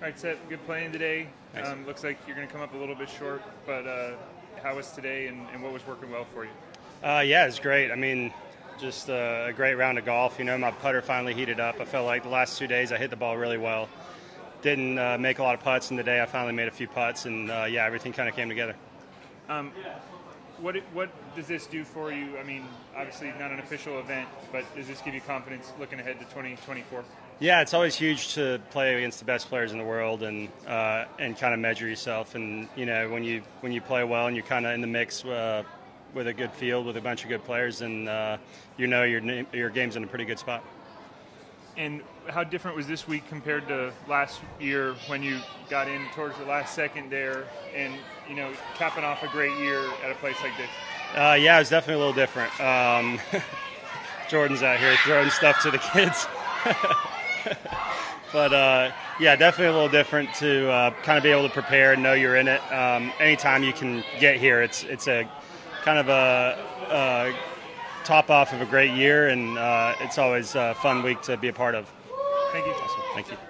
All right, Sepp, good playing today. Um, looks like you're going to come up a little bit short, but uh, how was today and, and what was working well for you? Uh, yeah, it's great. I mean, just uh, a great round of golf. You know, my putter finally heated up. I felt like the last two days I hit the ball really well. Didn't uh, make a lot of putts, and today I finally made a few putts, and uh, yeah, everything kind of came together. Um, what what does this do for you? I mean, obviously not an official event, but does this give you confidence looking ahead to 2024? Yeah, it's always huge to play against the best players in the world and uh, and kind of measure yourself. And you know, when you when you play well and you're kind of in the mix uh, with a good field with a bunch of good players, and uh, you know your your game's in a pretty good spot. And how different was this week compared to last year when you got in towards the last second there, and you know, capping off a great year at a place like this? Uh, yeah, was definitely a little different. Um, Jordan's out here throwing stuff to the kids. but uh, yeah, definitely a little different to uh, kind of be able to prepare and know you're in it. Um, anytime you can get here, it's it's a kind of a top off of a great year, and uh, it's always a fun week to be a part of. Thank you. Awesome. Thank you.